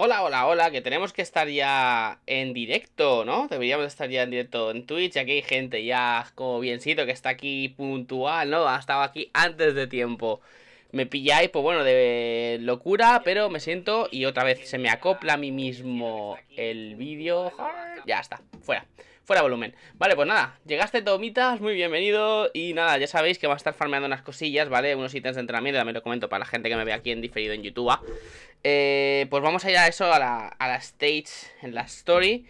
Hola, hola, hola, que tenemos que estar ya en directo, ¿no? Deberíamos estar ya en directo en Twitch, aquí hay gente ya como biencito que está aquí puntual, ¿no? Ha estado aquí antes de tiempo. Me pilláis, pues bueno, de locura, pero me siento y otra vez se me acopla a mí mismo el vídeo. Ya está, fuera. Fuera volumen. Vale, pues nada, llegaste Tomitas, muy bienvenido Y nada, ya sabéis que va a estar farmeando unas cosillas, ¿vale? Unos ítems de entrenamiento, también lo comento para la gente que me ve aquí en diferido en YouTube eh, Pues vamos a ir a eso, a la, stage, en la story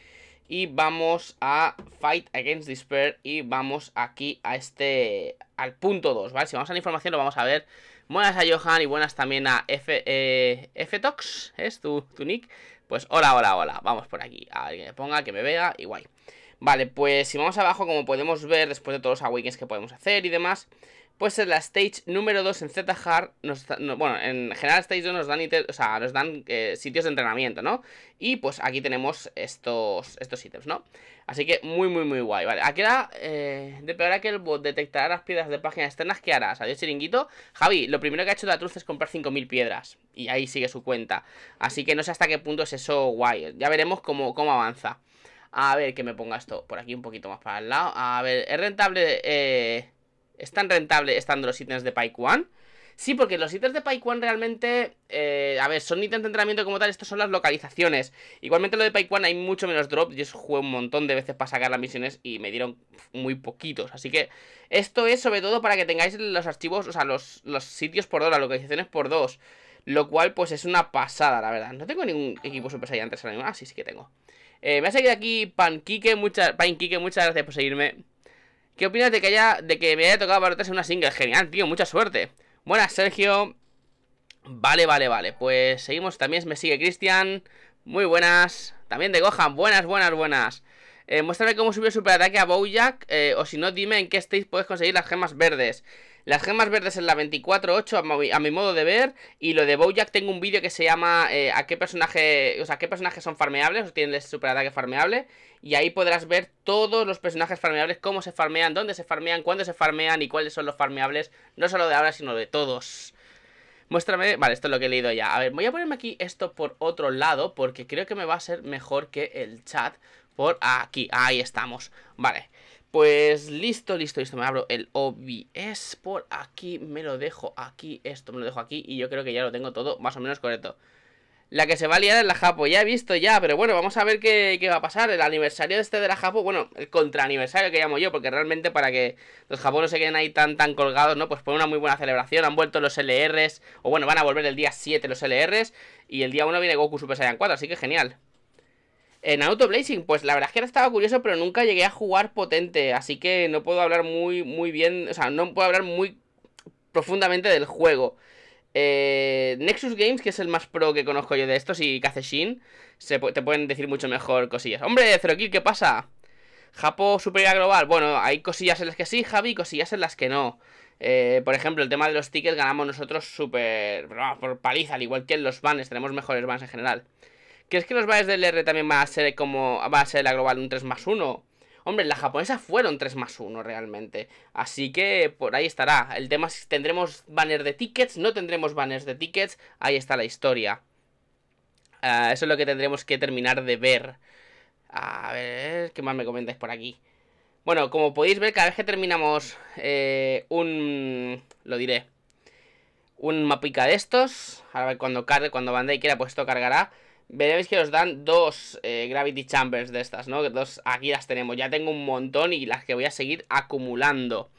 Y vamos a Fight Against Despair Y vamos aquí a este, al punto 2, ¿vale? Si vamos a la información lo vamos a ver Buenas a Johan y buenas también a F, eh, F-Tox, ¿es tu, tu nick? Pues hola, hola, hola, vamos por aquí A ver que me ponga, que me vea y guay Vale, pues si vamos abajo, como podemos ver, después de todos los awakens que podemos hacer y demás, pues en la stage número 2 en Z-Hard, bueno, en general stage 2 nos dan, o sea, nos dan eh, sitios de entrenamiento, ¿no? Y pues aquí tenemos estos, estos ítems, ¿no? Así que muy, muy, muy guay, ¿vale? Aquí era eh, de peor que el bot detectará las piedras de páginas externas, ¿qué harás? Adiós, chiringuito. Javi, lo primero que ha hecho la Truth es comprar 5.000 piedras, y ahí sigue su cuenta. Así que no sé hasta qué punto es eso guay, ya veremos cómo, cómo avanza. A ver, que me ponga esto por aquí un poquito más para el lado. A ver, ¿es rentable? Eh, ¿Es tan rentable estando los ítems de Pike? Sí, porque los ítems de Pike realmente, eh, a ver, son ítems de entrenamiento como tal, estos son las localizaciones. Igualmente lo de Pike hay mucho menos drop, yo jugué un montón de veces para sacar las misiones y me dieron muy poquitos. Así que esto es sobre todo para que tengáis los archivos, o sea, los, los sitios por dos, las localizaciones por dos. Lo cual pues es una pasada, la verdad. No tengo ningún equipo Super Saiyan 3 ahora Ah, sí, sí que tengo. Eh, me ha seguido aquí Panquique, muchas, Panquique, muchas gracias por seguirme. ¿Qué opinas de que haya, de que me haya tocado en una single? Genial, tío, mucha suerte. Buenas, Sergio. Vale, vale, vale. Pues seguimos. También me sigue Cristian. Muy buenas. También de Gohan. Buenas, buenas, buenas. Eh, muéstrame cómo subir superataque a Bojack. Eh, o si no, dime en qué stage puedes conseguir las gemas verdes. Las gemas verdes en la 24.8 a, mi modo de ver. Y lo de Bojack tengo un vídeo que se llama eh, a qué personaje. O sea, qué personajes son farmeables. O tienen superataque farmeable. Y ahí podrás ver todos los personajes farmeables. Cómo se farmean, dónde se farmean, cuándo se farmean y cuáles son los farmeables. No solo de ahora, sino de todos. Muéstrame, vale, esto es lo que he leído ya A ver, voy a ponerme aquí esto por otro lado Porque creo que me va a ser mejor que el chat Por aquí, ahí estamos Vale, pues listo, listo, listo, me abro el OBS por aquí, me lo dejo aquí, esto me lo dejo aquí y yo creo que ya lo tengo todo más o menos correcto. La que se va a liar es la Japo, ya he visto ya, pero bueno, vamos a ver qué, va a pasar. El aniversario este de la Japo, bueno, el contraaniversario que llamo yo, porque realmente para que los japoneses se queden ahí tan tan colgados, ¿no? Pues fue una muy buena celebración, han vuelto los LRs, o bueno, van a volver el día 7 los LRs, y el día 1 viene Goku Super Saiyan 4, así que genial. En Auto Blazing, pues la verdad es que estaba curioso, pero nunca llegué a jugar potente, así que no puedo hablar muy, muy bien, o sea, no puedo hablar muy profundamente del juego. Eh, Nexus Games, que es el más pro que conozco yo de estos, y Kazeshin, se, te pueden decir mucho mejor cosillas. ¡Hombre, Zero Kill, qué pasa! Japo Superior Global, bueno, hay cosillas en las que sí, Javi, cosillas en las que no. Eh, por ejemplo, el tema de los tickets ganamos nosotros súper... por paliza, al igual que en los bans, tenemos mejores bans en general. ¿Crees que los bares del R también van a ser como. va a ser la global un 3 más 1? Hombre, la japonesa fueron 3 más 1 realmente. Así que por ahí estará. El tema es si tendremos banners de tickets, no tendremos banners de tickets. Ahí está la historia. Uh, eso es lo que tendremos que terminar de ver. A ver, ¿qué más me comentáis por aquí? Bueno, como podéis ver, cada vez que terminamos eh, un... Lo diré. Un mapica de estos. Ahora cuando cargue, cuando Bandai quiera, pues esto cargará. Veréis que os dan dos eh, Gravity Chambers de estas, ¿no? Dos, aquí las tenemos, ya tengo un montón y las que voy a seguir acumulando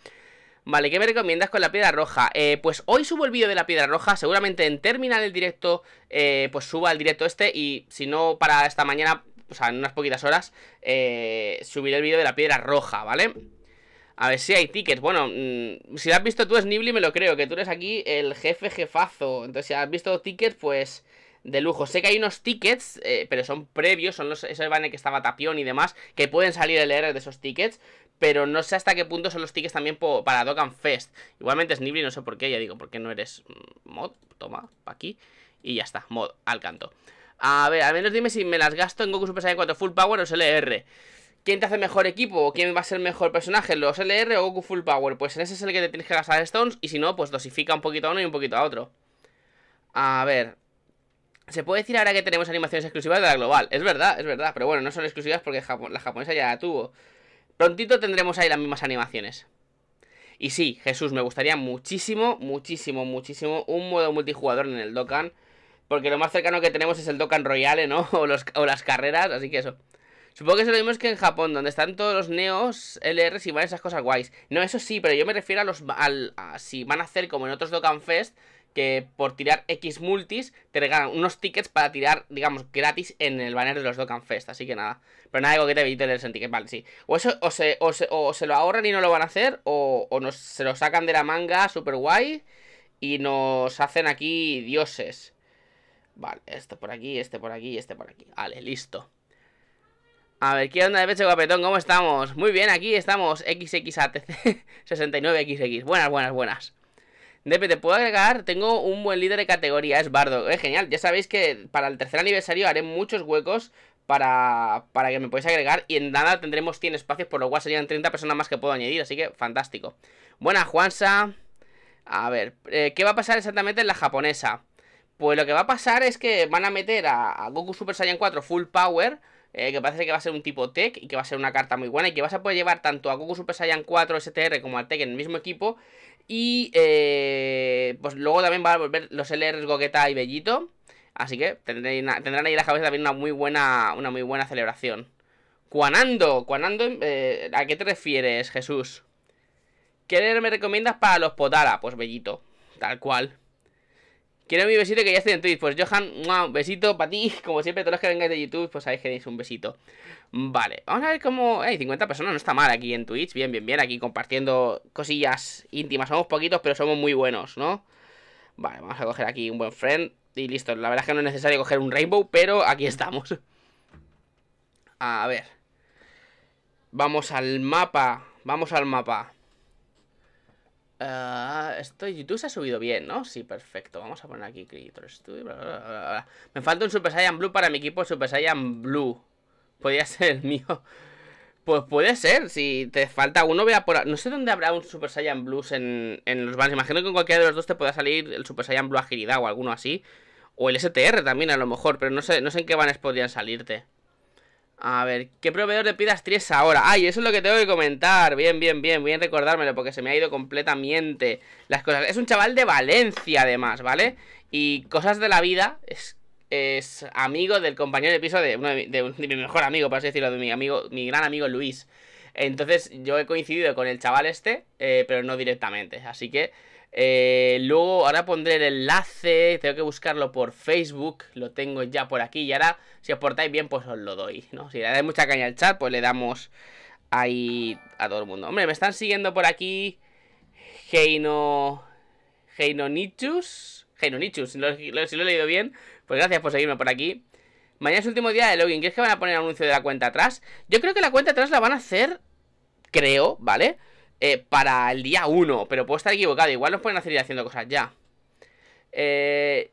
Vale, ¿qué me recomiendas con la piedra roja? Eh, pues hoy subo el vídeo de la piedra roja, seguramente en terminar el directo, eh, pues suba el directo este Y si no para esta mañana, o sea, en unas poquitas horas, eh, subiré el vídeo de la piedra roja, ¿vale? A ver si hay tickets. Bueno, mm, si lo has visto tú, Snibli, me lo creo, que tú eres aquí el jefe jefazo. Entonces, si has visto tickets, pues de lujo. Sé que hay unos tickets, eh, pero son previos, son los, ese banner que estaba Tapión y demás, que pueden salir el R de esos tickets, pero no sé hasta qué punto son los tickets también para Dokkan Fest. Igualmente Snibli, no sé por qué, ya digo, porque no eres mm, mod, toma, aquí, y ya está, mod, al canto. A ver, al menos dime si me las gasto en Goku Super Saiyan 4 Full Power o SLR. ¿Quién te hace mejor equipo? ¿O quién va a ser mejor personaje? ¿Los LR o Goku Full Power? Pues en ese es el que te tienes que gastar Stones. Y si no, pues dosifica un poquito a uno y un poquito a otro. A ver, Se puede decir ahora que tenemos animaciones exclusivas de la global. Es verdad, es verdad. Pero bueno, no son exclusivas porque la japonesa ya la tuvo. Prontito tendremos ahí las mismas animaciones. Y sí, Jesús, me gustaría muchísimo, muchísimo, muchísimo un modo multijugador en el Dokkan. Porque lo más cercano que tenemos es el Dokkan Royale, ¿no? O, las carreras, así que eso. Supongo que es lo mismo que en Japón, donde están todos los Neos, LRs y van esas cosas guays. No, eso sí, pero yo me refiero a los. A, si van a hacer como en otros Dokkan Fest, que por tirar X multis te regalan unos tickets para tirar, digamos, gratis en el banner de los Dokkan Fest. Así que nada. Pero nada de coquete evite el ticket, vale, sí. O eso, o se, o se, o se lo ahorran y no lo van a hacer, o, o nos, se lo sacan de la manga super guay y nos hacen aquí dioses. Vale, este por aquí, este por aquí, este por aquí. Vale, listo. A ver, ¿qué onda de pecho guapetón? ¿Cómo estamos? Muy bien, aquí estamos, XXATC 69XX. Buenas, buenas, buenas. Depe, te puedo agregar, tengo un buen líder de categoría, es Bardo. Es genial, ya sabéis que para el tercer aniversario haré muchos huecos para, para que me podáis agregar. Y en nada tendremos 100 espacios, por lo cual serían 30 personas más que puedo añadir, así que fantástico. Buena, Juansa. A ver, eh, ¿qué va a pasar exactamente en la japonesa? Pues lo que va a pasar es que van a meter a, Goku Super Saiyan 4 Full Power. Eh, que parece que va a ser un tipo Tech y que va a ser una carta muy buena y que vas a poder llevar tanto a Goku Super Saiyan 4 STR como al Tech en el mismo equipo y eh, pues luego también van a volver los LRs Gogeta y Bellito. Así que tendrán, ahí en la cabeza también una muy buena, una muy buena celebración. Cuanando, Cuanando, eh, ¿a qué te refieres, Jesús? ¿Qué me recomiendas para los Potara? Pues Bellito, tal cual. Quiero mi besito que ya estoy en Twitch. Pues Johan, un besito para ti. Como siempre, todos los que vengáis de YouTube, pues sabéis que tenéis un besito. Vale, vamos a ver cómo... Hay 50 personas, no está mal aquí en Twitch. Bien, bien, bien. Aquí compartiendo cosillas íntimas. Somos poquitos, pero somos muy buenos, ¿no? Vale, vamos a coger aquí un buen friend. Y listo. La verdad es que no es necesario coger un rainbow, pero aquí estamos. A ver. Vamos al mapa. Vamos al mapa. Uh, esto YouTube se ha subido bien, ¿no? Sí, perfecto. Vamos a poner aquí Creator Studio. Me falta un Super Saiyan Blue para mi equipo Super Saiyan Blue. Podría ser el mío. Pues puede ser, si te falta uno, vea por... No sé dónde habrá un Super Saiyan Blues en, en los bans. Imagino que en cualquiera de los dos te pueda salir el Super Saiyan Blue Agilidad o alguno así. O el STR también a lo mejor, pero no sé, no sé en qué bans podrían salirte. A ver, ¿qué proveedor de pidas tienes ahora? Ay, eso es lo que tengo que comentar. Bien, bien, bien, bien recordármelo porque se me ha ido completamente las cosas. Es un chaval de Valencia, además, ¿vale? Y cosas de la vida es, es amigo del compañero de piso de, de, mi mejor amigo, por así decirlo, de mi amigo, mi gran amigo Luis. Entonces yo he coincidido con el chaval este, eh, pero no directamente. Así que eh, luego, ahora pondré el enlace, tengo que buscarlo por Facebook, lo tengo ya por aquí. Y ahora, si os portáis bien, pues os lo doy, ¿no? Si le dais mucha caña al chat, pues le damos ahí a todo el mundo. Hombre, me están siguiendo por aquí Heino... Heinonichus. Heinonichus, si lo, si lo he leído bien, pues gracias por seguirme por aquí. Mañana es el último día de login. ¿Quieres que van a poner anuncio de la cuenta atrás? Yo creo que la cuenta atrás la van a hacer, creo, ¿vale? Eh, para el día 1, pero puedo estar equivocado. Igual nos pueden hacer ir haciendo cosas ya. Eh.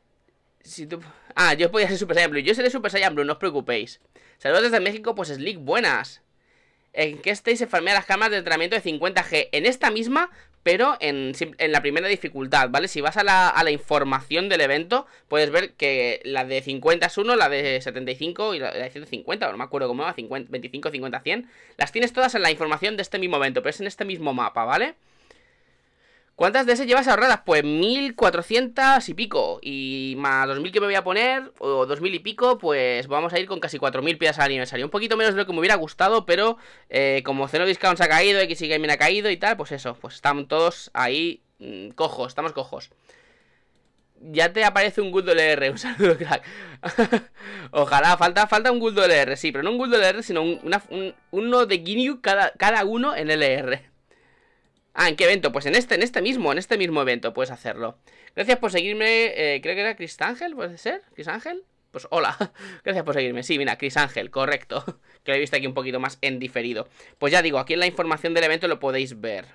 Ah, yo podía ser Super Saiyan Blue. Yo seré Super Saiyan Blue, no os preocupéis. Saludos desde México, pues Slick, buenas. ¿En qué stage se farmea las cámaras de entrenamiento de 50G? En esta misma, pero en, la primera dificultad, ¿vale? Si vas a la, a la, información del evento, puedes ver que la de 50 es 1, la de 75 y la de 150, no me acuerdo cómo va, 50, 25, 50, 100. Las tienes todas en la información de este mismo evento, pero es en este mismo mapa, ¿vale? ¿Cuántas de esas llevas ahorradas? Pues 1400 y pico. Y más 2000 que me voy a poner, o 2000 y pico, pues vamos a ir con casi 4000 piezas al aniversario. Un poquito menos de lo que me hubiera gustado, pero eh, como Zeno Discounts ha caído, X y Gaming ha caído y tal, pues eso, pues estamos todos ahí mm, cojos, estamos cojos. Ya te aparece un Guldo LR, un saludo crack. Ojalá, falta, falta un Guldo LR, sí, pero no un Guldo LR, sino uno de Ginyu cada, cada uno en LR. Ah, ¿en qué evento? Pues en este, en este mismo, en este mismo evento puedes hacerlo. Gracias por seguirme, eh, creo que era Chris Ángel, ¿puede ser? ¿Chris Ángel? Pues hola, gracias por seguirme. Sí, mira, Chris Ángel, correcto. Que lo he visto aquí un poquito más en diferido. Pues ya digo, aquí en la información del evento lo podéis ver.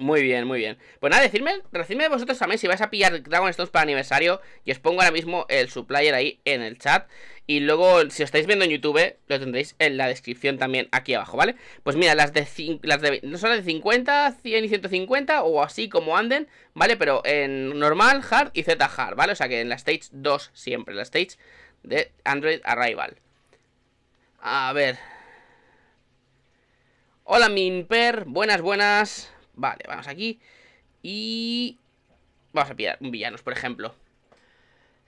Muy bien, muy bien. Pues nada, decidme, decidme vosotros también si vais a pillar Dragon Stones para aniversario. Y os pongo ahora mismo el supplier ahí en el chat. Y luego, si os estáis viendo en YouTube, lo tendréis en la descripción también aquí abajo, ¿vale? Pues mira, las de, las de no son de 50, 100 y 150 o así como anden, ¿vale? Pero en normal, hard y Z hard, ¿vale? O sea que en la stage 2 siempre, la stage de Android Arrival. A ver. Hola, Minper. Buenas, buenas. Vale, vamos aquí. Y... Vamos a pillar un villanos, por ejemplo.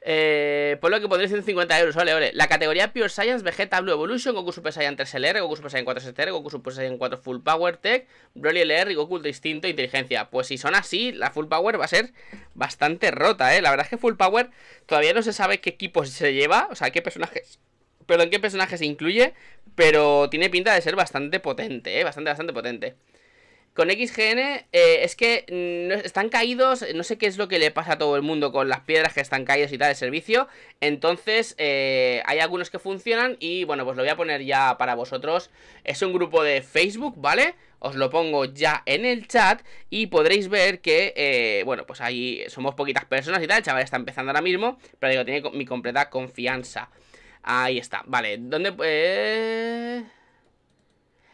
Eh, por lo que pondré 150 euros, vale, vale. La categoría Pure Science, Vegeta Blue Evolution, Goku Super Saiyan 3 LR, Goku Super Saiyan 4 STR, Goku Super Saiyan 4 Full Power Tech, Broly LR y Goku Ultra Instinto Inteligencia. Pues si son así, la Full Power va a ser bastante rota, eh. La verdad es que Full Power todavía no se sabe qué equipos se lleva, o sea, qué personajes. Perdón, qué personajes se incluye, pero tiene pinta de ser bastante potente, eh. Bastante, bastante potente. Con XGN eh, es que mm, están caídos, no sé qué es lo que le pasa a todo el mundo con las piedras que están caídas y tal de servicio. Entonces eh, hay algunos que funcionan y bueno, pues lo voy a poner ya para vosotros. Es un grupo de Facebook, ¿vale? Os lo pongo ya en el chat y podréis ver que, eh, bueno, pues ahí somos poquitas personas y tal. El chaval está empezando ahora mismo, pero digo, tiene mi completa confianza. Ahí está, vale, ¿dónde...?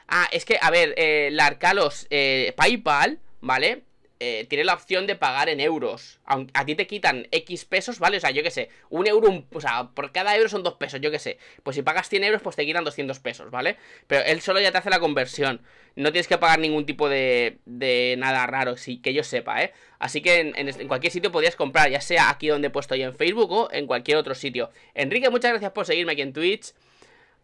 Ah, es que, a ver, eh, la Arcalos eh, PayPal, ¿vale? Eh, tiene la opción de pagar en euros. Aunque a ti te quitan X pesos, ¿vale? O sea, yo qué sé, un euro, o sea, por cada euro son dos pesos, yo qué sé. Pues si pagas 100 euros, pues te quitan 200 pesos, ¿vale? Pero él solo ya te hace la conversión. No tienes que pagar ningún tipo de, de nada raro, sí, que yo sepa, ¿eh? Así que en, cualquier sitio podrías comprar, ya sea aquí donde he puesto yo en Facebook o en cualquier otro sitio. Enrique, muchas gracias por seguirme aquí en Twitch.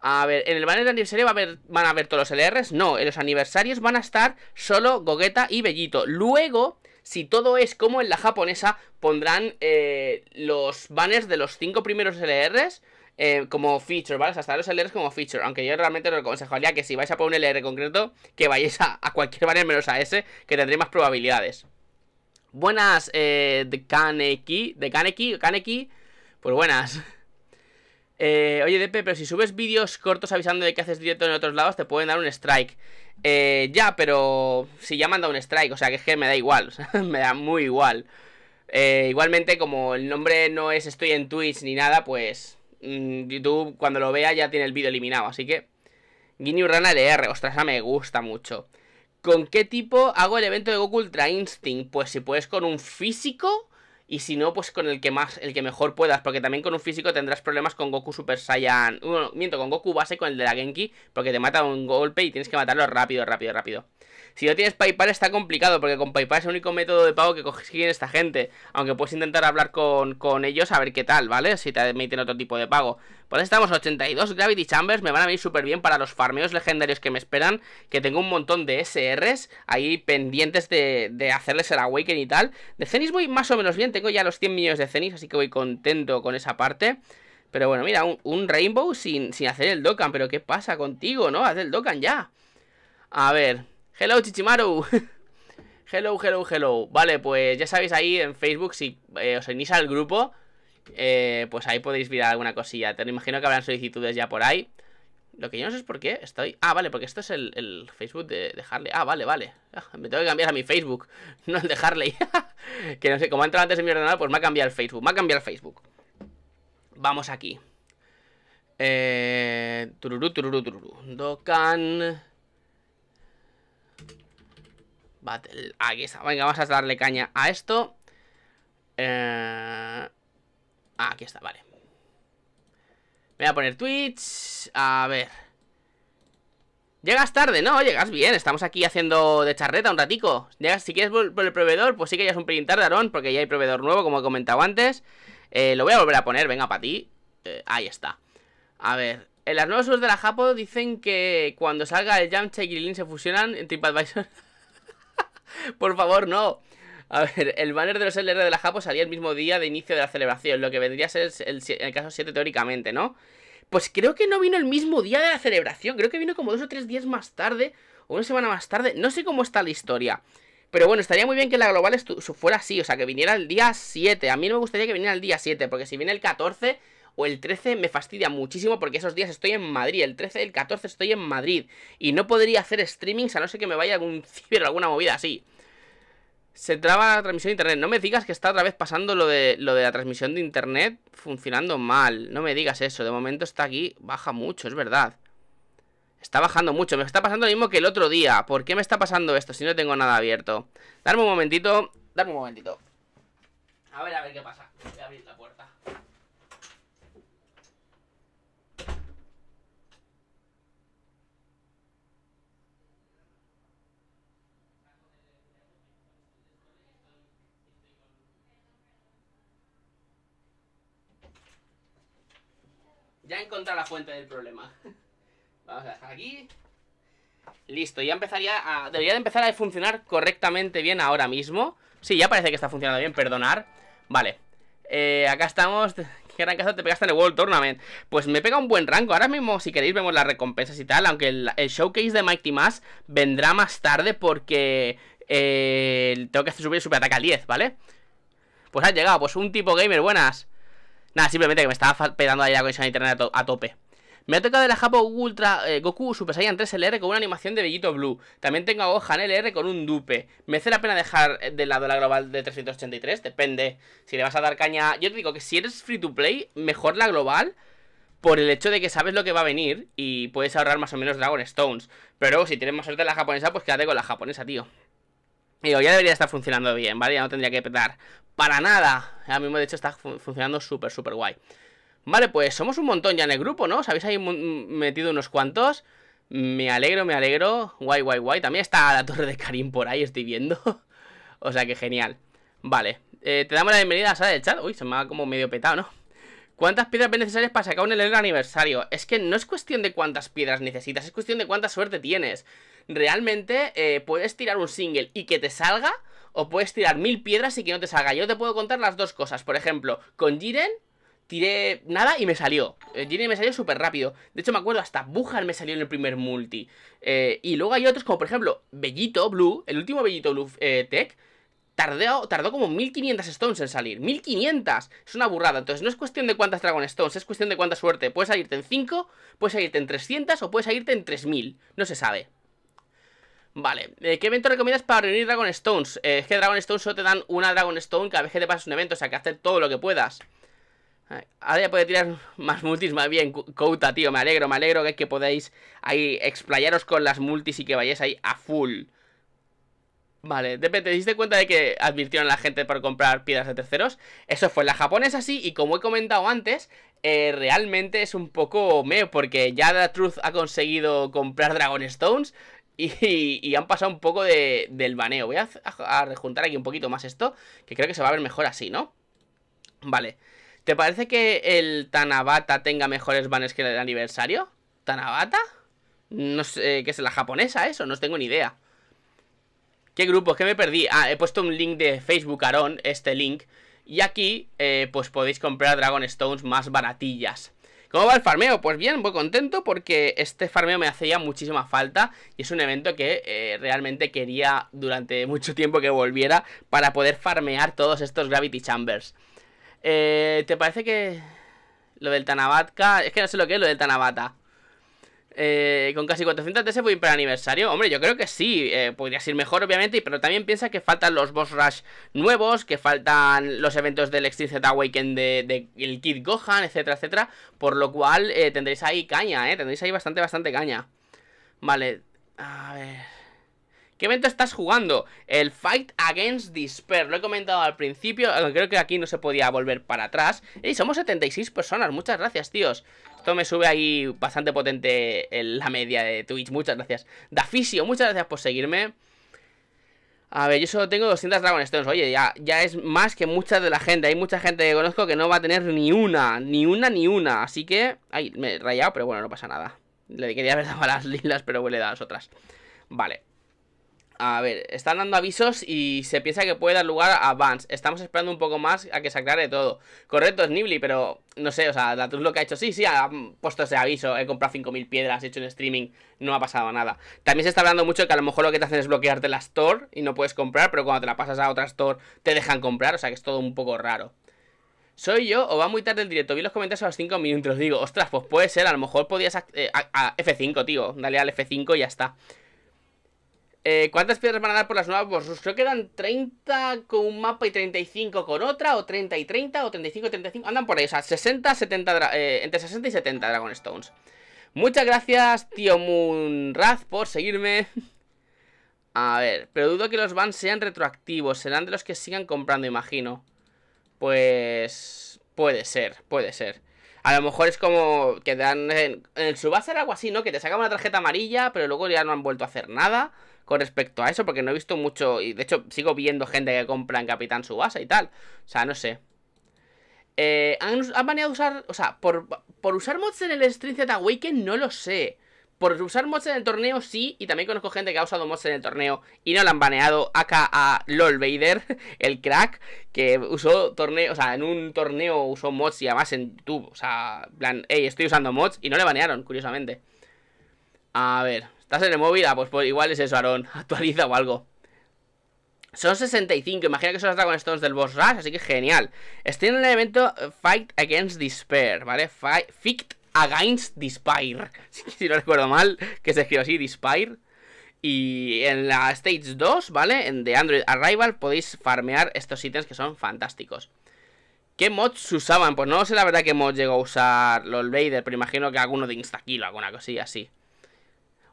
A ver, ¿en el banner de aniversario va a van a ver todos los LRs? No, en los aniversarios van a estar solo Gogeta y Bellito. Luego, si todo es como en la japonesa, pondrán eh, los banners de los cinco primeros LRs eh, como feature, ¿vale? O sea, hasta los LRs como feature. Aunque yo realmente os aconsejaría que si vais a poner un LR concreto, que vayáis a, cualquier banner menos a ese, que tendréis más probabilidades. Buenas, eh, de Kaneki, de Kaneki, Kaneki, pues buenas. Eh, oye, DP, pero si subes vídeos cortos avisando de que haces directo en otros lados, te pueden dar un strike. Eh, ya, pero si ya me han dado un strike, o sea que es que me da igual, me da muy igual. Eh, igualmente, como el nombre no es estoy en Twitch ni nada, pues mmm, YouTube cuando lo vea ya tiene el vídeo eliminado, así que... Guinea Rana LR, ostras, esa me gusta mucho. ¿Con qué tipo hago el evento de Goku Ultra Instinct? Pues si puedes con un físico y si no, pues con el que más, el que mejor puedas, porque también con un físico tendrás problemas con Goku Super Saiyan. Bueno, miento, con Goku base con el de la Genki, porque te mata un golpe y tienes que matarlo rápido, rápido, rápido. Si no tienes PayPal está complicado, porque con PayPal es el único método de pago que consiguen esta gente. Aunque puedes intentar hablar con, con ellos a ver qué tal, ¿vale? Si te admiten otro tipo de pago. Por ahí estamos, 82 Gravity Chambers, me van a venir súper bien para los farmeos legendarios que me esperan. Que tengo un montón de SRs ahí pendientes de, de hacerles el Awaken y tal. De Zenith voy más o menos bien, tengo ya los 100 millones de Zenith, así que voy contento con esa parte. Pero bueno, mira, un, Rainbow sin, sin hacer el Dokkan. Pero ¿qué pasa contigo, no? Haz el Dokkan ya. A ver, Hello, Chichimaru. hello, hello, hello. Vale, pues ya sabéis ahí en Facebook, si eh, os unís al grupo, eh, pues ahí podéis mirar alguna cosilla. Te imagino que habrán solicitudes ya por ahí. Lo que yo no sé es por qué estoy... Ah, vale, porque esto es el, Facebook de, de, Harley. Ah, vale, vale. Ah, me tengo que cambiar a mi Facebook, no el de Harley. que no sé, como ha entrado antes en mi ordenador, pues me ha cambiado el Facebook. Me ha cambiado el Facebook. Vamos aquí. Eh... Tururú, tururú, tururú. Dokan... Aquí está. Venga, vamos a darle caña a esto. Eh... Aquí está, vale. Voy a poner Twitch. A ver. Llegas tarde, ¿no? Llegas bien, estamos aquí haciendo de charreta un ratico Llegas, si quieres por el proveedor, pues sí que ya es un pelín tarde, Porque ya hay proveedor nuevo, como he comentado antes eh, Lo voy a volver a poner, venga, para ti eh, Ahí está A ver, en las nuevas subs de la Japo dicen que cuando salga el Yamcha y Krilin se fusionan en TripAdvisor Por favor, no. A ver, el banner de los LR de la Japo salía el mismo día de inicio de la celebración, lo que vendría a ser el, caso 7 teóricamente, ¿no? Pues creo que no vino el mismo día de la celebración, creo que vino como dos o tres días más tarde, o una semana más tarde, no sé cómo está la historia. Pero bueno, estaría muy bien que la global fuera así, o sea, que viniera el día 7. A mí no me gustaría que viniera el día 7, porque si viene el 14 o el 13 me fastidia muchísimo porque esos días estoy en Madrid. El 13 y el 14 estoy en Madrid. Y no podría hacer streamings a no ser que me vaya algún ciber o alguna movida así. Se traba la transmisión de internet. No me digas que está otra vez pasando lo de, lo de la transmisión de internet funcionando mal. No me digas eso. De momento está aquí. Baja mucho, es verdad. Está bajando mucho. Me está pasando lo mismo que el otro día. ¿Por qué me está pasando esto si no tengo nada abierto? Dame un momentito. Dame un momentito. A ver, a ver qué pasa. Voy a abrir la puerta. Ya he encontrado la fuente del problema. Vamos a dejar aquí. Listo, ya empezaría a... Debería de empezar a funcionar correctamente bien ahora mismo. Sí, ya parece que está funcionando bien, perdonar. Vale. Eh, acá estamos. ¿Qué rangazo te pegaste en el World Tournament? Pues me pega un buen rango. Ahora mismo, si queréis, vemos las recompensas y tal. Aunque el, showcase de Mighty Mass vendrá más tarde porque eh, tengo que subir el super ataque al 10, ¿vale? Pues ha llegado, pues un tipo gamer, buenas. Nada, simplemente que me estaba pegando ahí la conexión a internet a, tope. Me ha tocado de la Japo Ultra eh, Goku Super Saiyan 3 LR con una animación de Bellito Blue. También tengo a Gohan LR con un dupe. ¿Merece la pena dejar de lado la global de 383? Depende. Si le vas a dar caña... Yo te digo que si eres free to play, mejor la global por el hecho de que sabes lo que va a venir y puedes ahorrar más o menos Dragon Stones. Pero si tienes más suerte la japonesa, pues quédate con la japonesa, tío. Digo, ya debería estar funcionando bien, ¿vale? Ya no tendría que petar para nada. Ahora mismo, de hecho, está funcionando súper, súper guay. Vale, pues somos un montón ya en el grupo, ¿no? ¿Os habéis ahí metido unos cuantos? Me alegro, me alegro. Guay, guay, guay. También está la torre de Karim por ahí, estoy viendo. o sea que genial. Vale. Eh, te damos la bienvenida a la sala del chat. Uy, se me ha como medio petado, ¿no? ¿Cuántas piedras ven necesarias para sacar un LR aniversario? Es que no es cuestión de cuántas piedras necesitas, es cuestión de cuánta suerte tienes. Realmente eh, puedes tirar un single y que te salga, o puedes tirar mil piedras y que no te salga. Yo te puedo contar las dos cosas. Por ejemplo, con Jiren tiré nada y me salió. Eh, Jiren me salió súper rápido. De hecho, me acuerdo, hasta Buhan me salió en el primer multi. Eh, y luego hay otros como, por ejemplo, Bellito Blue, el último Bellito Blue Tech Tardó, tardó como 1500 stones en salir. 1500. Es una burrada. Entonces no es cuestión de cuántas Dragon Stones, es cuestión de cuánta suerte. Puedes salirte en 5, puedes salirte en 300 o puedes salirte en 3000. No se sabe. Vale, eh, ¿qué evento recomiendas para reunir Dragon Stones? Eh, es que Dragon Stones solo te dan una Dragon Stone cada vez que te pasas un evento, o sea que hacer todo lo que puedas. Ahora ya puede tirar más multis más bien, Kouta, tío, me alegro, me alegro que podáis ahí explayaros con las multis y que vayáis ahí a full. Vale, ¿te diste cuenta de que advirtieron a la gente por comprar piedras de terceros? Eso fue la japonesa sí, y como he comentado antes, eh, realmente es un poco meo, porque ya The Truth ha conseguido comprar Dragon Stones y, han pasado un poco de, del baneo. Voy a, a, rejuntar aquí un poquito más esto, que creo que se va a ver mejor así, ¿no? Vale. ¿Te parece que el Tanabata tenga mejores banners que el aniversario? ¿Tanabata? No sé, ¿qué es la japonesa eso? No tengo ni idea. ¿Qué grupos? ¿Qué me perdí? Ah, he puesto un link de Facebook Aaron, este link. Y aquí, eh, pues podéis comprar Dragon Stones más baratillas. ¿Cómo va el farmeo? Pues bien, muy contento porque este farmeo me hacía muchísima falta y es un evento que eh, realmente quería durante mucho tiempo que volviera para poder farmear todos estos Gravity Chambers. Eh, ¿Te parece que lo del Tanabata? Es que no sé lo que es lo del Tanabata. Eh, con casi 400 TS voy para aniversario. Hombre, yo creo que sí. Eh, podría ser mejor, obviamente. Pero también piensa que faltan los boss rush nuevos. Que faltan los eventos del Extinct Awaken de, de, el Kid Gohan, etcétera, etcétera. Por lo cual eh, tendréis ahí caña, ¿eh? Tendréis ahí bastante, bastante caña. Vale. A ver. ¿Qué evento estás jugando? El Fight Against Despair. Lo he comentado al principio. Creo que aquí no se podía volver para atrás. Y somos 76 personas. Muchas gracias, tíos. Esto me sube ahí bastante potente en la media de Twitch. Muchas gracias. Dafisio, muchas gracias por seguirme. A ver, yo solo tengo 200 Dragon Stones. Oye, ya, ya es más que mucha de la gente. Hay mucha gente que conozco que no va a tener ni una. Ni una, ni una. Así que... Ay, me he rayado, pero bueno, no pasa nada. Le quería haber dado a las lilas, pero le he dado a las otras. Vale. A ver, están dando avisos y se piensa que puede dar lugar a bans. Estamos esperando un poco más a que se aclare todo. Correcto, es Nibli, pero no sé, o sea, la lo que ha hecho, sí, sí, ha puesto ese aviso. He comprado 5.000 piedras, he hecho un streaming, no ha pasado nada. También se está hablando mucho de que a lo mejor lo que te hacen es bloquearte la store y no puedes comprar, pero cuando te la pasas a otra store te dejan comprar, o sea que es todo un poco raro. ¿Soy yo o va muy tarde el directo? Vi los comentarios a los 5 minutos. Digo, ostras, pues puede ser, a lo mejor podías... Eh, a F5, tío. Dale al F5 y ya está. Eh, ¿Cuántas piedras van a dar por las nuevas Boss Creo que dan 30 con un mapa y 35 con otra, o 30 y 30, o 35 y 35. Andan por ahí, o sea, 60, 70, eh, entre 60 y 70 Dragon Stones. Muchas gracias, tío Moonraz, por seguirme. A ver, pero dudo que los bans sean retroactivos. Serán de los que sigan comprando, imagino. Pues... Puede ser, puede ser. A lo mejor es como que dan... En, el Subasa era algo así, ¿no? Que te sacan una tarjeta amarilla, pero luego ya no han vuelto a hacer nada con respecto a eso, porque no he visto mucho... Y de hecho sigo viendo gente que compra en Capitán Subasa y tal. O sea, no sé. Eh, ¿han, ¿Han baneado usar... O sea, por, por usar mods en el Stream Z Awaken no lo sé. Por usar mods en el torneo sí, y también conozco gente que ha usado mods en el torneo y no la han baneado. Acá a LOL Vader, el crack, que usó torneo, o sea, en un torneo usó mods y además en YouTube. O sea, plan, hey, estoy usando mods y no le banearon, curiosamente. A ver, ¿estás en el móvil? Ah, pues, pues igual es eso, Aaron. Actualiza o algo. Son 65, imagina que son los Dragon Stones del Boss Rush, así que genial. Estoy en el evento Fight Against Despair, ¿vale? Fight, Against Despair. Si no recuerdo mal, que se escribe así, Despair. Y en la Stage 2, ¿vale? En The Android Arrival podéis farmear estos ítems que son fantásticos. ¿Qué mods usaban? Pues no sé la verdad qué mods llegó a usar los Vader, pero imagino que alguno de Instakill o alguna cosilla así.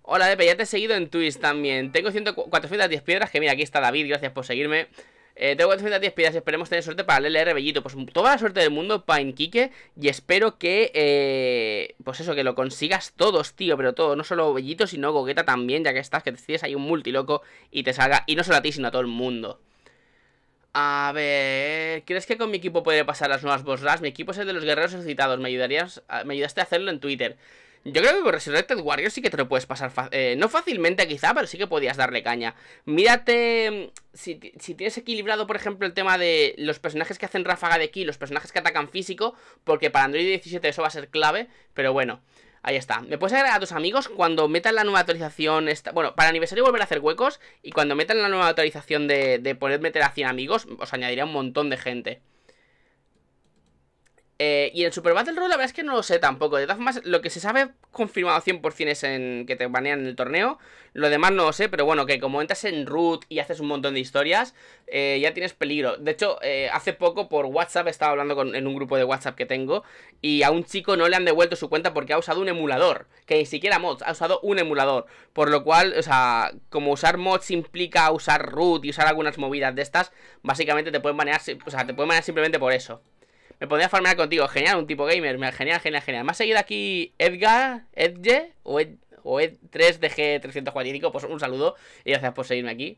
Hola, Depe, ya te he seguido en Twitch también. Tengo 410 piedras, que mira, aquí está David, gracias por seguirme. Eh, tengo 410 piedras esperemos tener suerte para el LR Bellito. Pues toda la suerte del mundo Kike. Y espero que, eh, pues eso, que lo consigas todos, tío. Pero todo, no solo Bellito, sino Gogueta también, ya que estás, que decides ahí un multiloco y te salga. Y no solo a ti, sino a todo el mundo. A ver, ¿crees que con mi equipo puede pasar las nuevas boss rush? Mi equipo es el de los guerreros suscitados. Me ayudarías, me ayudaste a hacerlo en Twitter. Yo creo que con Resurrected Warrior sí que te lo puedes pasar eh, No fácilmente quizá, pero sí que podías darle caña Mírate mm, si, tienes equilibrado, por ejemplo, el tema de los personajes que hacen ráfaga de ki Los personajes que atacan físico Porque para Android 17 eso va a ser clave Pero bueno, ahí está Me puedes agregar a tus amigos cuando metan la nueva actualización. Bueno, para aniversario volver a hacer huecos Y cuando metan la nueva actualización de, de poder meter a 100 amigos Os añadiría un montón de gente eh, y el Super Battle Roll, la verdad es que no lo sé tampoco. De todas formas, lo que se sabe confirmado 100% es en que te banean en el torneo. Lo demás no lo sé, pero bueno, que como entras en root y haces un montón de historias, eh, ya tienes peligro. De hecho, eh, hace poco por WhatsApp estaba hablando con, en un grupo de WhatsApp que tengo y a un chico no le han devuelto su cuenta porque ha usado un emulador. Que ni siquiera mods, ha usado un emulador. Por lo cual, o sea, como usar mods implica usar root y usar algunas movidas de estas, básicamente te pueden banear, o sea, te pueden banear simplemente por eso. Me podría farmear contigo. Genial, un tipo gamer. Genial, genial, genial. Me ha seguido aquí Edgar, Edge o, Ed, o Ed 3DG345. Pues un saludo y gracias por seguirme aquí.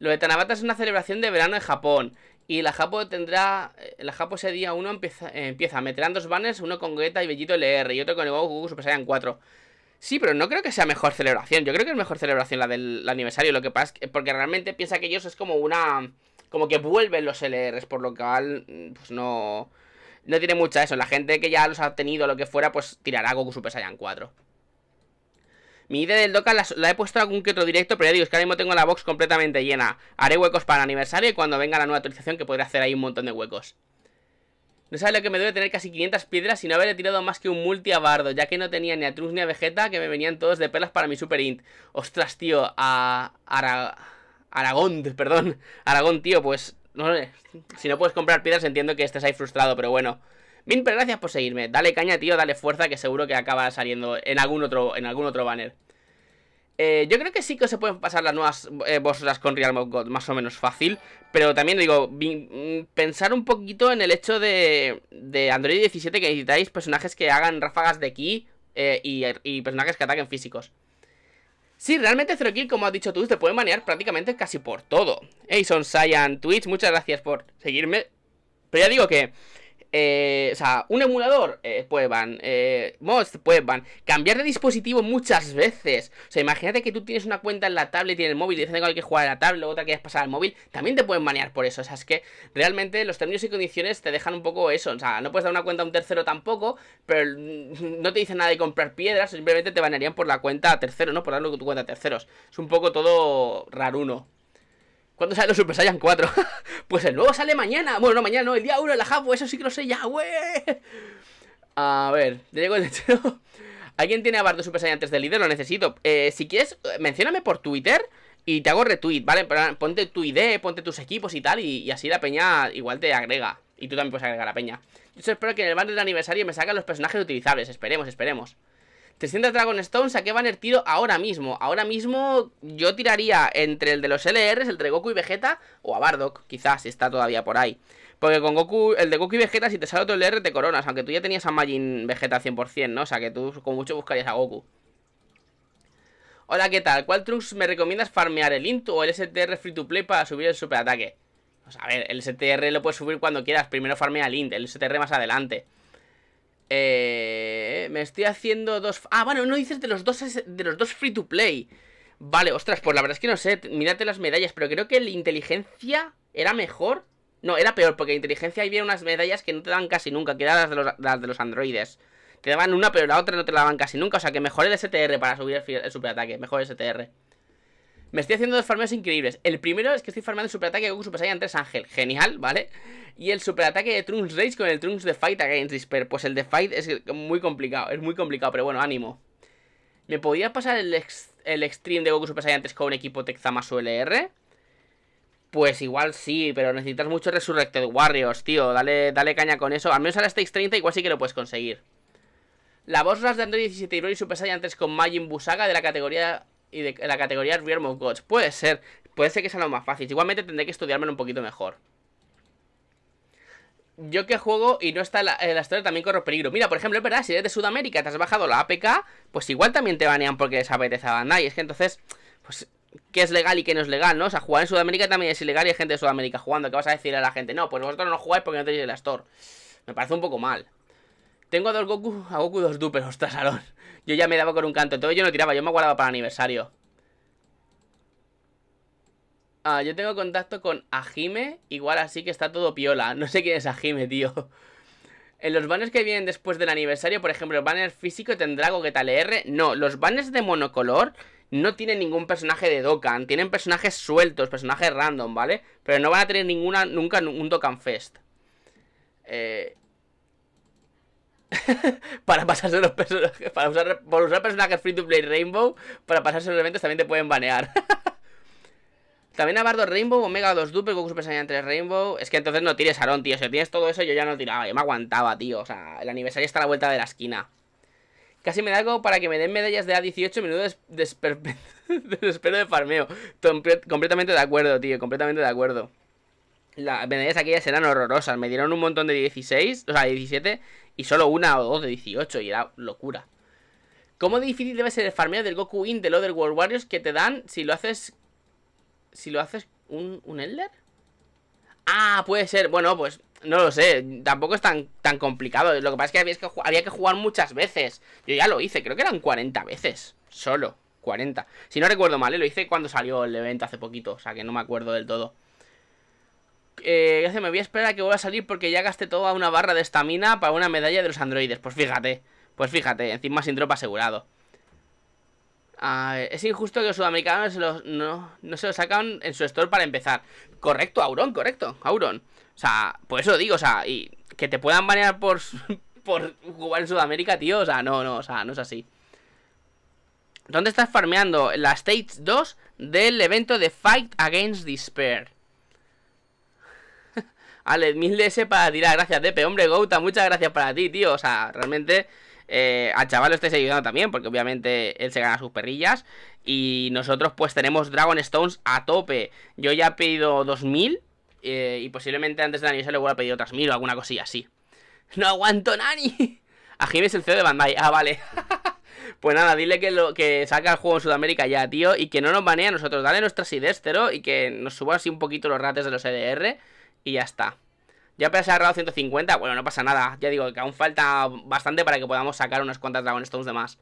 Lo de Tanabata es una celebración de verano en Japón. Y la Japo tendrá. La Japo ese día uno empieza. empieza meterán dos banners, uno con Goeta y Bellito LR y otro con el Goku Super Saiyan 4. Sí, pero no creo que sea mejor celebración. Yo creo que es mejor celebración la del aniversario. Lo que pasa es que. Porque realmente piensa que ellos es como una como que vuelven los LRs, por lo cual, pues no, no tiene mucha eso. La gente que ya los ha tenido, lo que fuera, pues tirará Goku Super Saiyan 4. Mi idea del Dokkan la, he puesto algún que otro directo, pero ya digo, es que ahora mismo tengo la box completamente llena. Haré huecos para el aniversario y cuando venga la nueva actualización que podré hacer ahí un montón de huecos. No sabes lo que me debe tener casi 500 piedras y no haberle tirado más que un multi a Bardo, ya que no tenía ni a Trunks ni a Vegeta, que me venían todos de perlas para mi Super Int. Ostras, tío, a... Ara... Aragón, perdón. Aragón, tío, pues. No sé. Si no puedes comprar piedras, entiendo que estés ahí frustrado, pero bueno. Mil gracias por seguirme. Dale caña, tío, dale fuerza, que seguro que acaba saliendo en algún otro, en algún otro banner. Eh, yo creo que sí que se pueden pasar las nuevas eh, con Realm of God más o menos fácil. Pero también digo, mm, pensar un poquito en el hecho de, de Android 17 que necesitáis personajes que hagan ráfagas de ki eh, y personajes que ataquen físicos. Sí, realmente Zero Kill, como has dicho tú, te puede manear prácticamente casi por todo. Hey, son Cyan Twitch, muchas gracias por seguirme. Pero ya digo que eh, o sea, un emulador, eh, van. Eh, mods, van. Cambiar de dispositivo muchas veces. O sea, imagínate que tú tienes una cuenta en la tablet y en el móvil y dices que hay que jugar a la tablet, otra quieres pasar al móvil. También te pueden manear por eso. O sea, es que realmente los términos y condiciones te dejan un poco eso. O sea, no puedes dar una cuenta a un tercero tampoco, pero no te dicen nada de comprar piedras. Simplemente te banearían por la cuenta a tercero, ¿no? Por darlo con tu cuenta a terceros. Es un poco todo raruno. ¿Cuándo sale los Super Saiyan 4? pues el nuevo sale mañana. Bueno, no mañana, no, el día 1 en la Japo, eso sí que lo sé ya, güey. A ver, llego el ¿Alguien tiene a Bardo Super Saiyan antes del líder? Lo necesito. Eh, si quieres, mencióname por Twitter y te hago retweet, ¿vale? Ponte tu ID, ponte tus equipos y tal, y, así la peña igual te agrega. Y tú también puedes agregar a la peña. Yo espero que en el banner del aniversario me salgan los personajes utilizables. Esperemos, esperemos. 300 Dragon Stones, ¿a qué banner tiro ahora mismo? Ahora mismo yo tiraría entre el de los LRs, el de Goku y Vegeta, o a Bardock, quizás, si está todavía por ahí. Porque con Goku, el de Goku y Vegeta, si te sale otro LR, te coronas. Aunque tú ya tenías a Majin Vegeta 100%, ¿no? O sea que tú con mucho buscarías a Goku. Hola, ¿qué tal? ¿Cuál Trunks me recomiendas farmear? ¿El Int o el STR free to play para subir el super ataque? Pues a ver, el STR lo puedes subir cuando quieras. Primero farmea el Int, el STR más adelante. Eh, me estoy haciendo dos... Ah, bueno, no dices de los dos, de los dos free to play. Vale, ostras, pues la verdad es que no sé. Mírate las medallas, pero creo que la inteligencia era mejor. No, era peor, porque inteligencia había unas medallas que no te dan casi nunca, que eran las de los, de los androides. Te daban una, pero la otra no te la daban casi nunca. O sea que mejor el STR para subir el, superataque. Mejor el STR. Me estoy haciendo dos farmeos increíbles. El primero es que estoy farmeando el superataque de Goku Super Saiyan 3 Ángel. Genial, ¿vale? Y el superataque de Trunks Rage con el Trunks de Fight Against Despair. Pues el de Fight es muy complicado. Es muy complicado, pero bueno, ánimo. ¿Me podía pasar el, el Extreme de Goku Super Saiyan 3 con un equipo Texamasu LR? Pues igual sí, pero necesitas mucho Resurrected Warriors, tío. Dale, dale caña con eso. Al menos a la Stage 30 igual sí que lo puedes conseguir. La voz ras de Android 17 y Super Saiyan 3 con Majin Busaga de la categoría y de, la categoría Realm of Gods. Puede ser, puede ser que sea lo más fácil. Igualmente tendré que estudiármelo un poquito mejor. Yo que juego y no está la, historia también corro peligro. Mira, por ejemplo, es verdad, si eres de Sudamérica te has bajado la APK, pues igual también te banean porque les apetece a Y es que entonces, pues, ¿qué es legal y qué no es legal, no? O sea, jugar en Sudamérica también es ilegal y hay gente de Sudamérica jugando. ¿Qué vas a decir a la gente? No, pues vosotros no jugáis porque no tenéis el store. Me parece un poco mal. Tengo a dos Goku, a Goku dos Duper, ostras. Yo ya me daba con un canto, entonces yo no tiraba, yo me guardaba para el aniversario. Ah, yo tengo contacto con Ajime, igual así que está todo piola. No sé quién es Ajime, tío. En los banners que vienen después del aniversario, por ejemplo, el banner físico tendrá Gogeta LR. No, los banners de monocolor no tienen ningún personaje de Dokkan. Tienen personajes sueltos, personajes random, ¿vale? Pero no van a tener ninguna, nunca un Dokkan Fest. Eh, para pasarse los personajes, para usar, por usar personajes free to play Rainbow, para pasarse los eventos también te pueden banear. también a Bardo Rainbow, Omega 2 Duper, Goku Super Saiyan 3 Rainbow. Es que entonces no tires Aaron, tío. Si tienes todo eso, yo ya no tiraba, yo me aguantaba, tío. O sea, el aniversario está a la vuelta de la esquina. Casi me da algo para que me den medallas de A18 minutos de desespero de farmeo. completamente de acuerdo, tío, completamente de acuerdo. Las medallas aquellas eran horrorosas. Me dieron un montón de 16, o sea, 17 y solo una o dos de 18 y era locura. ¿Cómo difícil debe ser el farmeo del Goku In del Other World Warriors que te dan si lo haces... Si lo haces un, un Elder? Ah, puede ser. Bueno, pues no lo sé. Tampoco es tan, tan complicado. Lo que pasa es que había, que había que jugar muchas veces. Yo ya lo hice. Creo que eran 40 veces. Solo. 40. Si no recuerdo mal, ¿eh? lo hice cuando salió el evento hace poquito. O sea que no me acuerdo del todo eh, me voy a esperar a que vuelva a salir porque ya gasté toda una barra de estamina para una medalla de los androides. Pues fíjate, pues fíjate, encima sin drop asegurado. es injusto que los sudamericanos no, se lo sacan en su store para empezar. Correcto, Auron, correcto, Auron. O sea, por eso digo, o sea, y que te puedan banear por, por jugar en Sudamérica, tío. O sea, no, no, o sea, no es así. ¿Dónde estás farmeando? La Stage 2 del evento de Fight Against Despair. Ale, mil DS para tirar, gracias, Depe. Hombre, Gouta, muchas gracias para ti, tío. O sea, realmente eh, al chaval lo estáis ayudando también, porque obviamente él se gana sus perrillas. Y nosotros, pues tenemos Dragon Stones a tope. Yo ya he pedido 2000. Eh, y posiblemente antes del aniversario le voy a pedir otras 1000 o alguna cosilla así. ¡No aguanto, Nani! A es el CEO de Bandai. Ah, vale. pues nada, dile que, lo, que saca el juego en Sudamérica ya, tío. Y que no nos banee a nosotros. Dale nuestras ideas, Y que nos suba así un poquito los rates de los EDR. Y ya está. Ya se ha agarrado 150, bueno, no pasa nada. Ya digo que aún falta bastante para que podamos sacar unas cuantas Dragon Stones de más.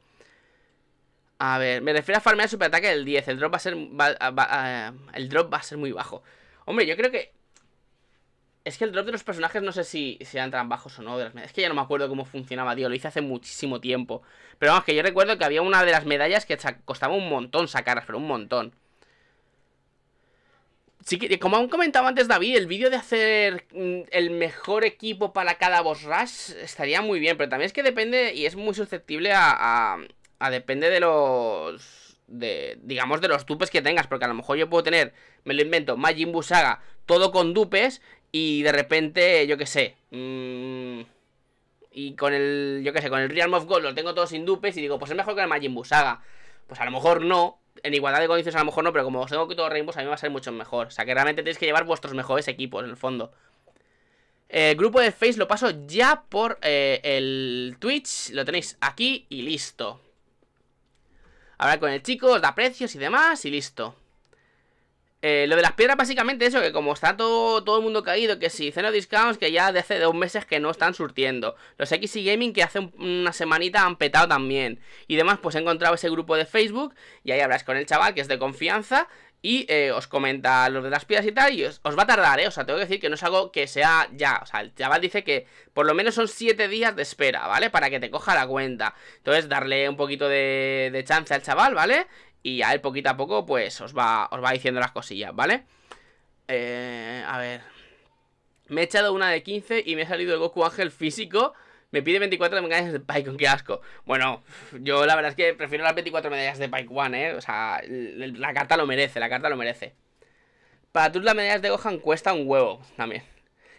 A ver, me refiero a farmear super ataque del 10. El drop va a ser. el drop va a ser muy bajo. Hombre, yo creo que. Es que el drop de los personajes no sé si, sean tan bajos o no. Es que ya no me acuerdo cómo funcionaba, tío. Lo hice hace muchísimo tiempo. Pero vamos, que yo recuerdo que había una de las medallas que costaba un montón sacarlas, pero un montón. Sí que, como han comentado antes David, el vídeo de hacer mm, el mejor equipo para cada boss rush estaría muy bien, pero también es que depende y es muy susceptible a, a, depende de los de digamos de los dupes que tengas, porque a lo mejor yo puedo tener, me lo invento, Majin Buu Saga, todo con dupes y de repente, yo qué sé, mmm, y con el, yo qué sé, con el Realm of Gold lo tengo todo sin dupes y digo, pues es mejor que el Majin Buu Saga. Pues a lo mejor no, en igualdad de condiciones a lo mejor no, pero como os tengo que todo Rainbows a mí va a ser mucho mejor. O sea que realmente tenéis que llevar vuestros mejores equipos en el fondo. El grupo de Face lo paso ya por eh, el Twitch, lo tenéis aquí y listo. Hablar con el chico, os da precios y demás y listo. Eh, lo de las piedras, básicamente eso, que como está todo, todo el mundo caído, que si ceno discounts, que ya de hace dos meses que no están surtiendo. Los XY Gaming que hace una semanita han petado también. Y demás, pues he encontrado ese grupo de Facebook y ahí hablas con el chaval que es de confianza y eh, os comenta lo de las piedras y tal, y os, os, va a tardar, ¿eh? O sea, tengo que decir que no es algo que sea ya. O sea, el chaval dice que por lo menos son 7 días de espera, ¿vale? Para que te coja la cuenta. Entonces, darle un poquito de, de chance al chaval, ¿vale? Y a él poquito a poco, pues os va, os va diciendo las cosillas, ¿vale? Eh, a ver. Me he echado una de 15 y me ha salido el Goku Ángel físico. Me pide 24 medallas de Pycon, qué asco. Bueno, yo la verdad es que prefiero las 24 medallas de Pike One, ¿eh? O sea, la carta lo merece, la carta lo merece. Para tú las medallas de Gohan cuesta un huevo también.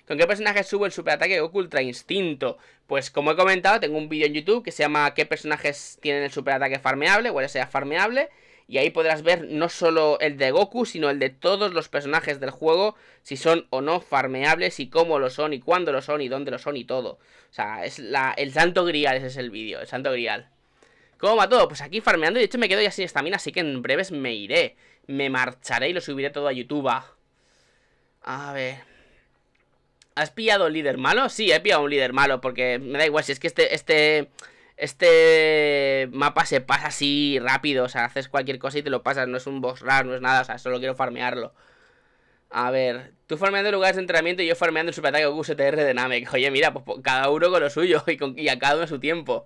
¿Con qué personaje subo el superataque Goku Ultra Instinto? Pues como he comentado, tengo un vídeo en YouTube que se llama ¿Qué personajes tienen el superataque farmeable? O sea farmeable. Y ahí podrás ver no solo el de Goku, sino el de todos los personajes del juego, si son o no farmeables, y cómo lo son, y cuándo lo son, y dónde lo son, y todo. O sea, es la, el santo grial, ese es el vídeo, el santo grial. ¿Cómo va todo? Pues aquí farmeando, y de hecho me quedo ya sin estamina, así que en breves me iré. Me marcharé y lo subiré todo a YouTube. A ver... ¿Has pillado un líder malo? Sí, he pillado un líder malo, porque me da igual si es que este... este este mapa se pasa así rápido, o sea, haces cualquier cosa y te lo pasas, no es un boss raro, no es nada, o sea, solo quiero farmearlo. A ver, tú farmeando lugares de entrenamiento y yo farmeando el superataque Goku STR de Namek. Oye, mira, pues cada uno con lo suyo y, con, y a cada uno su tiempo.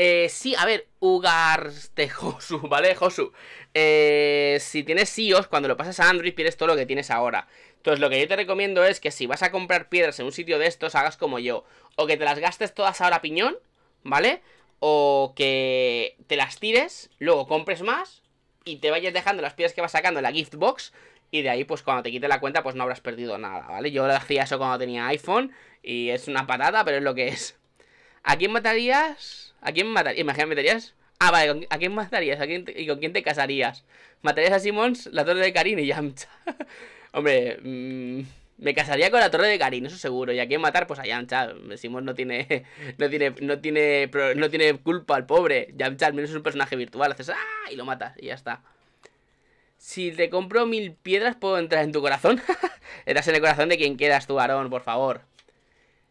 Eh, sí, a ver, de Josu, ¿vale? Josu. Eh, si tienes SIOS, cuando lo pasas a Android pierdes todo lo que tienes ahora. Entonces lo que yo te recomiendo es que si vas a comprar piedras en un sitio de estos, hagas como yo. O que te las gastes todas ahora piñón, ¿vale? O que te las tires, luego compres más y te vayas dejando las piedras que vas sacando en la gift box. Y de ahí, pues cuando te quite la cuenta, pues no habrás perdido nada, ¿vale? Yo hacía eso cuando tenía iPhone y es una patata, pero es lo que es. ¿A quién matarías? ¿A quién matarías? Imagínate, ¿matarías? Ah, vale, ¿a quién matarías? ¿A quién ¿Y con quién te casarías? ¿Matarías a Simons, la torre de Karin y Yamcha? Hombre, mmm, me casaría con la torre de Karin, eso seguro. ¿Y a quién matar? Pues a Yamcha. Simons no tiene, no tiene, no tiene, no tiene culpa al pobre. Yamcha al menos es un personaje virtual. Haces ¡ah! y lo matas y ya está. Si te compro mil piedras, ¿puedo entrar en tu corazón? Estás en el corazón de quien quedas tú, Aarón, por favor.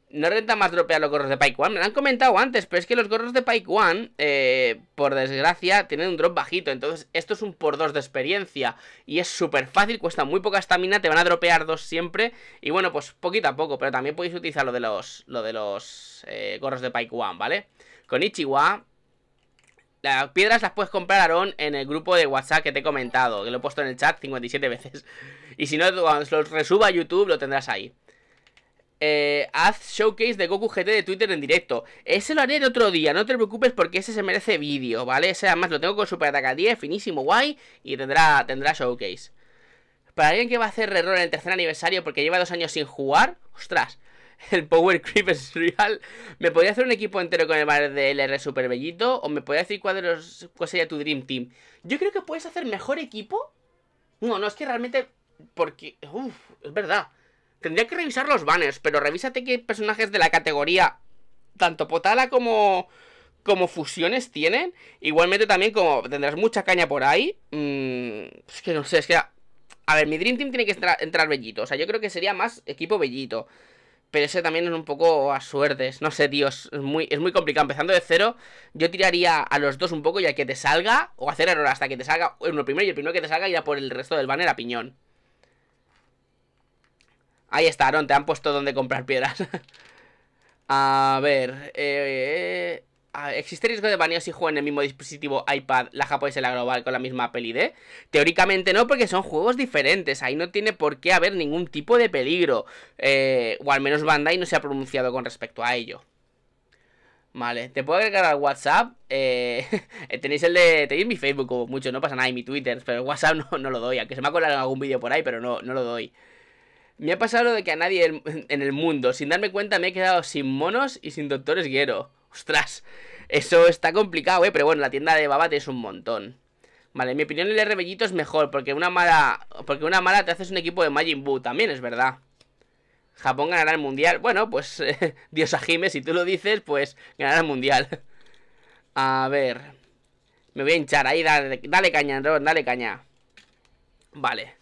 No renta más dropear los gorros de Pike One. Me lo han comentado antes, pero es que los gorros de Pike One, eh, por desgracia, tienen un drop bajito. Entonces, esto es un por dos de experiencia. Y es súper fácil, cuesta muy poca estamina, te van a dropear dos siempre. Y bueno, pues poquito a poco. Pero también podéis utilizar lo de los, lo de los eh, gorros de Pike One, ¿vale? Con Ichiwa, las piedras las puedes comprar, Aaron, en el grupo de WhatsApp que te he comentado, que lo he puesto en el chat 57 veces. Y si no, cuando los resuba a YouTube, lo tendrás ahí eh, haz showcase de Goku GT de Twitter en directo. Ese lo haré el otro día, no te preocupes porque ese se merece vídeo, ¿vale? Ese además lo tengo con Super Ataca 10, finísimo, guay, y tendrá, tendrá showcase. Para alguien que va a hacer error en el tercer aniversario porque lleva dos años sin jugar, ostras, el Power Creep es real. ¿Me podría hacer un equipo entero con el bar de LR Super Bellito? ¿O me podría decir cuál, de cuál sería tu Dream Team? Yo creo que puedes hacer mejor equipo. No, no, es que realmente... Porque... Uf, es verdad. Tendría que revisar los banners, pero revísate qué personajes de la categoría, tanto Potala como, como fusiones tienen. Igualmente también como tendrás mucha caña por ahí. Mmm, es que no sé, es que... A ver, mi Dream Team tiene que entrar, bellito. O sea, yo creo que sería más equipo bellito. Pero ese también es un poco a suertes. No sé, tío. Es muy, complicado. Empezando de cero, yo tiraría a los dos un poco y a que te salga. O hacer error hasta que te salga uno primero y el primero que te salga irá por el resto del banner a piñón. Ahí está, Aaron, te han puesto donde comprar piedras. a ver, eh, ¿existe riesgo de baneo si juego en el mismo dispositivo iPad, la japonesa y la global con la misma Apple ID? Teóricamente no, porque son juegos diferentes. Ahí no tiene por qué haber ningún tipo de peligro. Eh, o al menos Bandai no se ha pronunciado con respecto a ello. Vale, te puedo agregar al WhatsApp. Eh, tenéis el de. Tenéis mi Facebook o mucho, no pasa nada, y mi Twitter. Pero el WhatsApp no, lo doy. Aunque se me ha colado algún vídeo por ahí, pero no, no lo doy. Me ha pasado de que a nadie en el mundo, sin darme cuenta, me he quedado sin monos y sin doctores Guero. Ostras, eso está complicado, eh. Pero bueno, la tienda de Babat es un montón. Vale, en mi opinión el Rebellito es mejor, porque una mala. Porque una mala te haces un equipo de Majin Buu, también es verdad. Japón ganará el mundial. Bueno, pues Dios Ajime, si tú lo dices, pues ganará el mundial. A ver. Me voy a hinchar ahí, dale, dale caña, dale caña. Vale.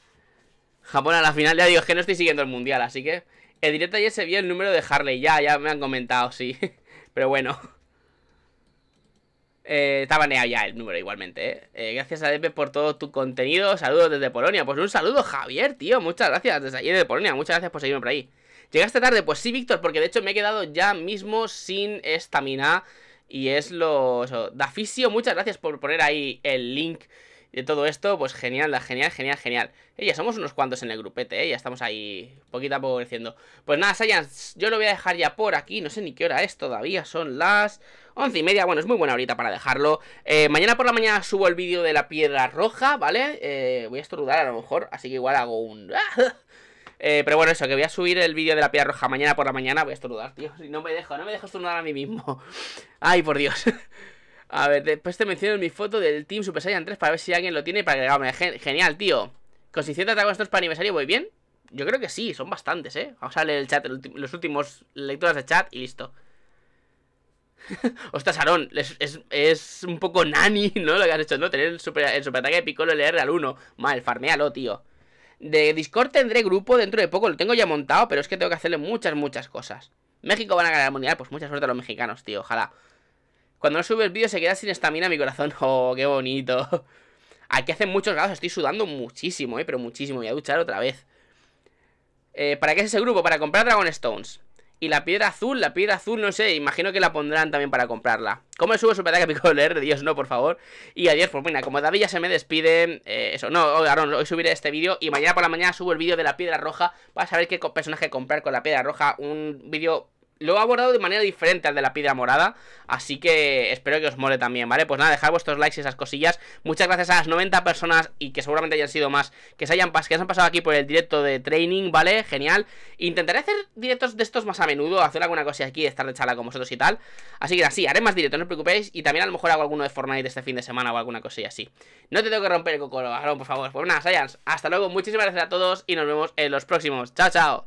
Japón a la final, ya digo, que no estoy siguiendo el mundial, así que... El directo ayer se vio el número de Harley, ya, ya me han comentado, sí. Pero bueno. Eh, está baneado ya el número igualmente, ¿eh? ¿eh? Gracias a Depe por todo tu contenido. Saludos desde Polonia. Pues un saludo, Javier, tío. Muchas gracias desde ayer de Polonia. Muchas gracias por seguirme por ahí. ¿Llegaste tarde? Pues sí, Víctor, porque de hecho me he quedado ya mismo sin estamina. Y es lo... Eso. Dafisio, muchas gracias por poner ahí el link de todo esto, pues genial, genial, genial, genial. Eh, ya somos unos cuantos en el grupete, ¿eh? Ya estamos ahí poquito a poco creciendo. Pues nada, Science, yo lo voy a dejar ya por aquí. No sé ni qué hora es todavía, son las once y media. Bueno, es muy buena ahorita para dejarlo. Eh, mañana por la mañana subo el vídeo de la piedra roja, ¿vale? Eh, voy a estornudar a lo mejor, así que igual hago un... Eh, pero bueno, eso, que voy a subir el vídeo de la piedra roja mañana por la mañana. Voy a estornudar, tío. Si no me dejo, no me dejo estornudar a mí mismo. Ay, por Dios. A ver, después te menciono mi foto del Team Super Saiyan 3 para ver si alguien lo tiene para agregarme. Genial, tío. Con 600 estos para aniversario, ¿voy bien? Yo creo que sí, son bastantes, ¿eh? Vamos a leer el chat, los últimos lecturas de chat y listo. Ostras, Aaron, es, es, un poco nani, ¿no? Lo que has hecho, ¿no? Tener el super, el super ataque de Piccolo LR al 1. Mal, farmealo, tío. De Discord tendré grupo dentro de poco, lo tengo ya montado, pero es que tengo que hacerle muchas, muchas cosas. México van a ganar el mundial, pues mucha suerte a los mexicanos, tío, ojalá. Cuando no sube el vídeo se queda sin estamina mi corazón. Oh, qué bonito. Aquí hacen muchos grados, estoy sudando muchísimo, eh, pero muchísimo. Voy a duchar otra vez. Eh, ¿Para qué es ese grupo? Para comprar Dragon Stones. Y la piedra azul, la piedra azul, no sé, imagino que la pondrán también para comprarla. ¿Cómo le subo su ataque pico leer? Dios, no, por favor. Y adiós, pues mira, como David ya se me despide, eh, eso, no, hoy, hoy subiré este vídeo y mañana por la mañana subo el vídeo de la piedra roja para saber qué personaje comprar con la piedra roja. Un vídeo lo he abordado de manera diferente al de la piedra morada Así que espero que os mole también, ¿vale? Pues nada, dejad vuestros likes y esas cosillas. Muchas gracias a las 90 personas y que seguramente hayan sido más Que se hayan, que se han pasado aquí por el directo de training, ¿vale? Genial. Intentaré hacer directos de estos más a menudo Hacer alguna cosa aquí, estar de charla con vosotros y tal. Así que así, haré más directos, no os preocupéis. Y también a lo mejor hago alguno de Fortnite este fin de semana O alguna cosilla así. No te tengo que romper el cocoro, por favor. Pues nada, Science, hasta luego, muchísimas gracias a todos Y nos vemos en los próximos, chao, chao